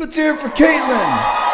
Let's hear it for Caitlin.